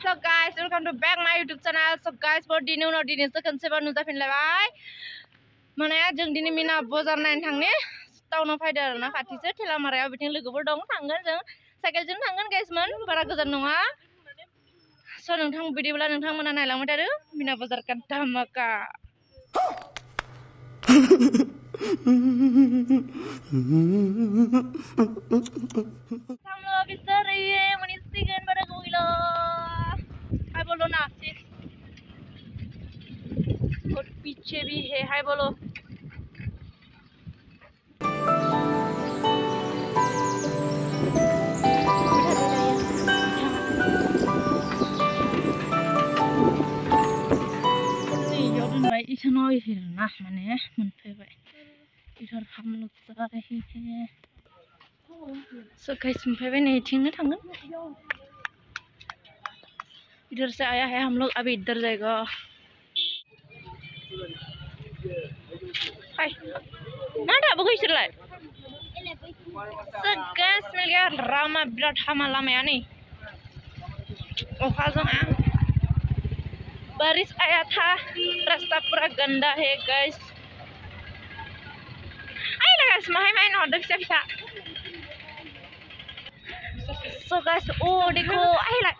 So guys, welcome to back my YouTube channel. So guys, for दिनै उनाव दिनैसो खनसेबाव नुजाफिनलायबाय माने जों दिनै मिना बजार नायनो थांनि टाउनाव फैदो आरोना खाथिसो थेलामारायाव बिथिं लोगोफोर दं थांगोन जों साइकेलजों थांगोन गाइसमोन बारा गोजान नङा स' नोंथां बिदिब्ला नोंथांमोना नायलांबाय थादो मिना बजार का धामाका हम लोग इस रही है मनीषी गन और पीछे भी है हाय बोलो यो दोनबाय इसानाव ना माने मोनफैबाय इधर हम लोग जा रहे हैं सो गाइस मोनफैबाय नै इथिंनो थांगोन इधर से आया है हम लोग अभी इधर जाएगा Nada bagus lah. segan miliar drama blood hamal lama ya nih. Oh kazong. Baris ayat ha rasta praganda he guys. ayolah guys, mahai main order siapa siapa. So guys, oh deko, ayo yuk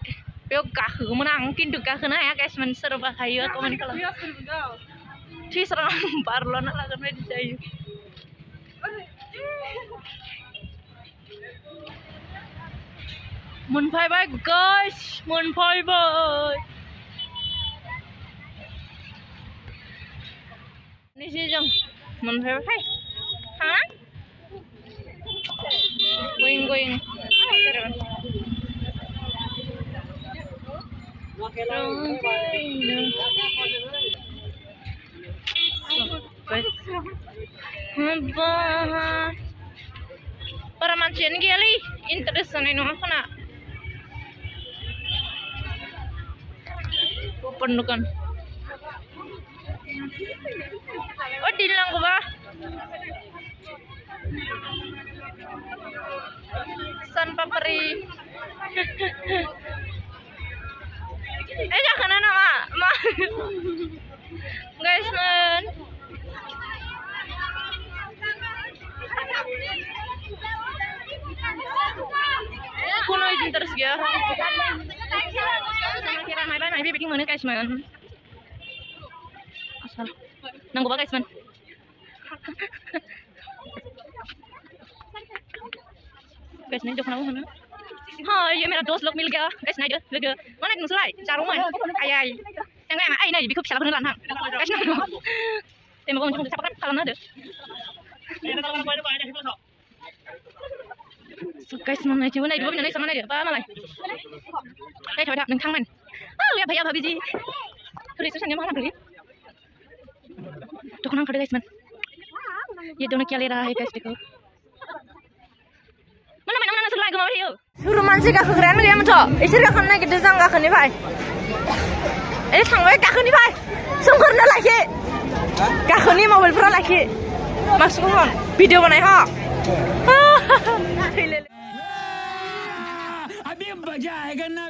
Yo kahur menang, kindu kahur na ya guys, menser bahaya komen kalau. Si serang parlon lah kan di jayu mun guys. Mun bye bye ini sih jong, mun bye bye hah? Going going interest sana ini apa nak? Pendukan. Oh, dilang ko ba? San paperi. eh jangan anak mak. Guys man. Kuno itu terus ya. Kira mai mai mai bikin mana guys man. Asal. Nanggo ba guys man? guys नहीं देखना है ना हाँ ये मेरा दोस्त लोग मिल गया guys नहीं दे लोग mana yang selai cara rumah ay ay yang lain ay nih bikin salah beneran hang guys nah tembak kamu cuma siapa kan kalau nade so guys mana cuma naik dua naik sama naik này đây naik coba nang thang man ah lấy bây giờ lihat bayar habis ini terus terus mana beli tuh làm kerja guys man ya dona kya le raha hai guys देखो mana mana mana suruh lagi mau hiu suruh mansi gak kegeran gak mau cok isir gak kena gitu sang đi kena pai ini sang gue gak kena pai sungguh nol lagi gak kena mau beli lagi maksudku video mana ha. ह अभी मज़ा आएगा ना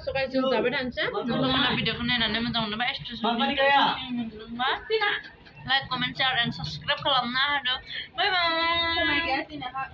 So guys, tapi sabi na siya. Tulong na video ko na yun. Ano mo. Like, comment, share, and subscribe ka. Bye-bye!